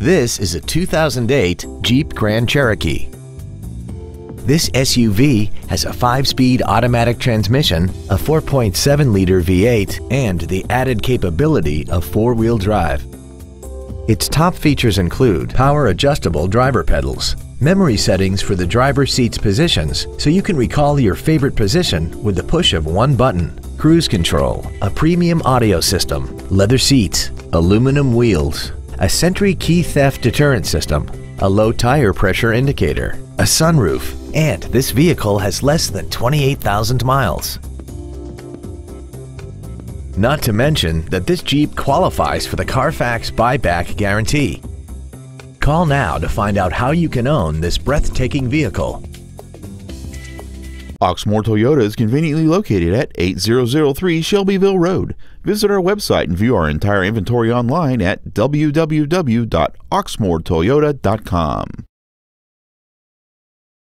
This is a 2008 Jeep Grand Cherokee. This SUV has a 5-speed automatic transmission, a 4.7-liter V8, and the added capability of four-wheel drive. Its top features include power adjustable driver pedals, memory settings for the driver's seat's positions so you can recall your favorite position with the push of one button, cruise control, a premium audio system, leather seats, aluminum wheels, a Sentry key theft deterrent system, a low tire pressure indicator, a sunroof, and this vehicle has less than 28,000 miles. Not to mention that this Jeep qualifies for the Carfax buyback guarantee. Call now to find out how you can own this breathtaking vehicle. Oxmoor Toyota is conveniently located at 8003 Shelbyville Road. Visit our website and view our entire inventory online at www.oxmoortoyota.com.